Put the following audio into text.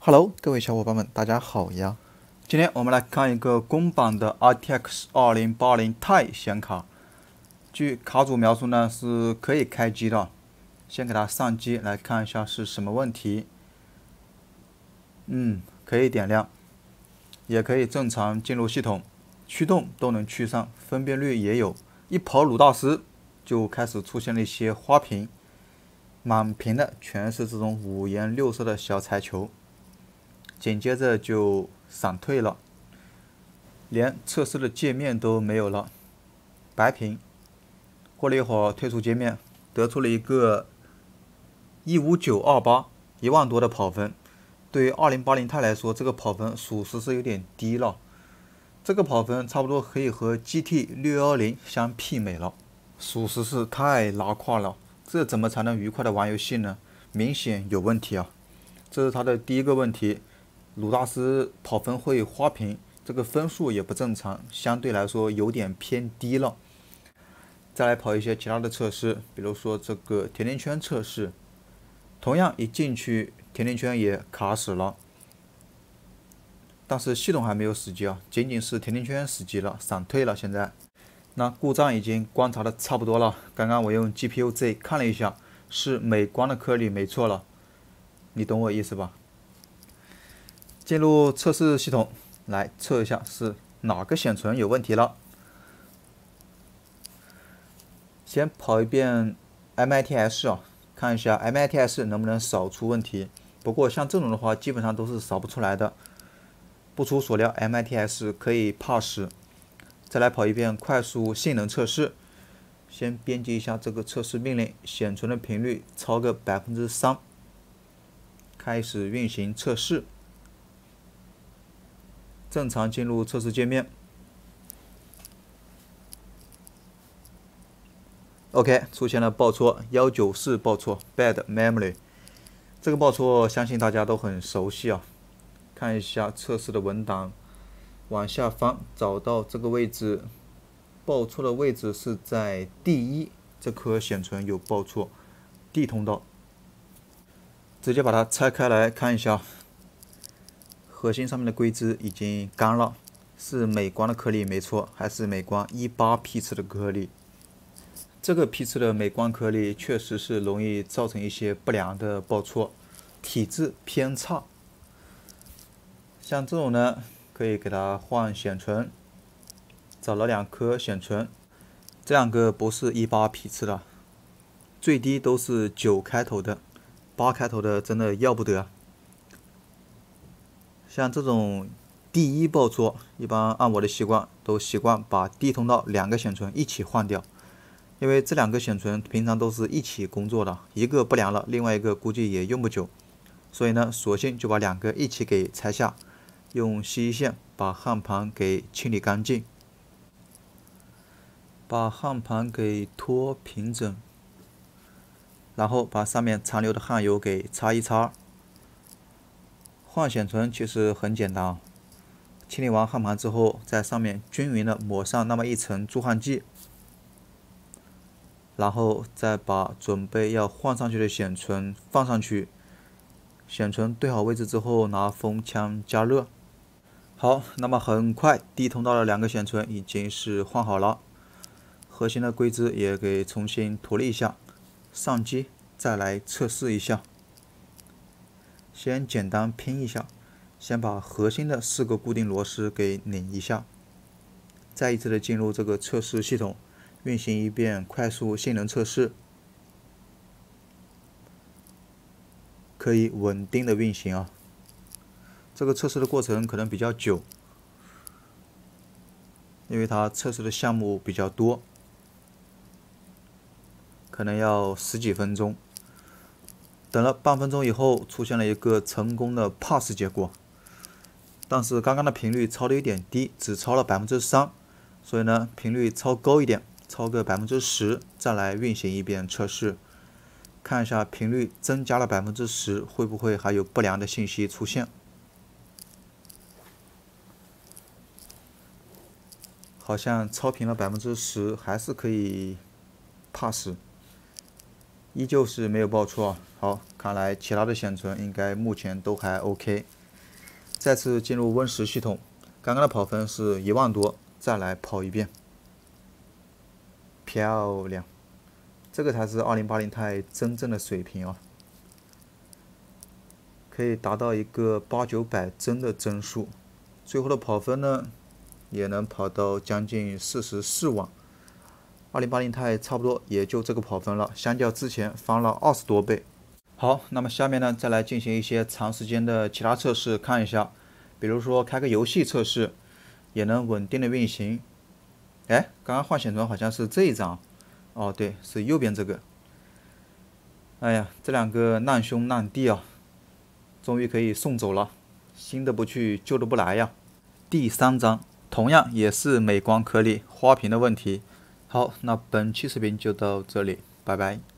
Hello，各位小伙伴们，大家好呀！今天我们来看一个公版的 RTX 2080 Ti 显卡。据卡主描述呢，是可以开机的。先给它上机来看一下是什么问题。嗯，可以点亮，也可以正常进入系统，驱动都能驱上，分辨率也有。一跑鲁大师就开始出现了一些花屏，满屏的全是这种五颜六色的小彩球。紧接着就闪退了，连测试的界面都没有了，白屏。过了一会儿退出界面，得出了一个一五九二八一万多的跑分。对于二零八零钛来说，这个跑分属实是有点低了。这个跑分差不多可以和 GT 六幺零相媲美了，属实是太拉胯了。这怎么才能愉快的玩游戏呢？明显有问题啊！这是它的第一个问题。鲁大师跑分会花屏，这个分数也不正常，相对来说有点偏低了。再来跑一些其他的测试，比如说这个甜甜圈测试，同样一进去甜甜圈也卡死了，但是系统还没有死机啊，仅仅是甜甜圈死机了，闪退了。现在，那故障已经观察的差不多了。刚刚我用 GPU Z 看了一下，是美光的颗粒没错了，你懂我意思吧？进入测试系统来测一下是哪个显存有问题了。先跑一遍 MITS 啊，看一下 MITS 能不能扫出问题。不过像这种的话，基本上都是扫不出来的。不出所料，MITS 可以 pass。再来跑一遍快速性能测试。先编辑一下这个测试命令：显存的频率超个百分之三。开始运行测试。正常进入测试界面。OK，出现了报错，幺九四报错，bad memory。这个报错相信大家都很熟悉啊。看一下测试的文档，往下翻，找到这个位置，报错的位置是在 D 一这颗显存有报错，D 通道。直接把它拆开来看一下。核心上面的硅脂已经干了，是美光的颗粒没错，还是美光一八批次的颗粒。这个批次的美光颗粒确实是容易造成一些不良的报错，体质偏差。像这种呢，可以给它换显存。找了两颗显存，这两个不是一八批次的，最低都是九开头的，八开头的真的要不得。像这种第一报错，一般按我的习惯，都习惯把 D 通道两个显存一起换掉，因为这两个显存平常都是一起工作的，一个不良了，另外一个估计也用不久，所以呢，索性就把两个一起给拆下，用吸线把焊盘给清理干净，把焊盘给拖平整，然后把上面残留的焊油给擦一擦。换显存其实很简单啊，清理完焊盘之后，在上面均匀的抹上那么一层助焊剂，然后再把准备要换上去的显存放上去，显存对好位置之后，拿风枪加热。好，那么很快 D 通道的两个显存已经是换好了，核心的硅脂也给重新涂了一下，上机再来测试一下。先简单拼一下，先把核心的四个固定螺丝给拧一下，再一次的进入这个测试系统，运行一遍快速性能测试，可以稳定的运行啊。这个测试的过程可能比较久，因为它测试的项目比较多，可能要十几分钟。等了半分钟以后，出现了一个成功的 pass 结果，但是刚刚的频率超的有点低，只超了百分之三，所以呢，频率超高一点，超个百分之十，再来运行一遍测试，看一下频率增加了百分之十，会不会还有不良的信息出现？好像超频了百分之十，还是可以 pass。依旧是没有爆出啊。好，看来其他的显存应该目前都还 OK。再次进入 Win 十系统，刚刚的跑分是一万多，再来跑一遍，漂亮，这个才是二零八零 i 真正的水平啊，可以达到一个八九百帧的帧数，最后的跑分呢，也能跑到将近四十四万，二零八零 i 差不多也就这个跑分了，相较之前翻了二十多倍。好，那么下面呢，再来进行一些长时间的其他测试，看一下，比如说开个游戏测试，也能稳定的运行。哎，刚刚换显存好像是这一张，哦，对，是右边这个。哎呀，这两个难兄难弟啊，终于可以送走了，新的不去，旧的不来呀。第三张，同样也是美光颗粒花屏的问题。好，那本期视频就到这里，拜拜。